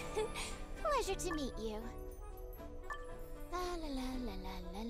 Pleasure to meet you. Ah, la la la la la la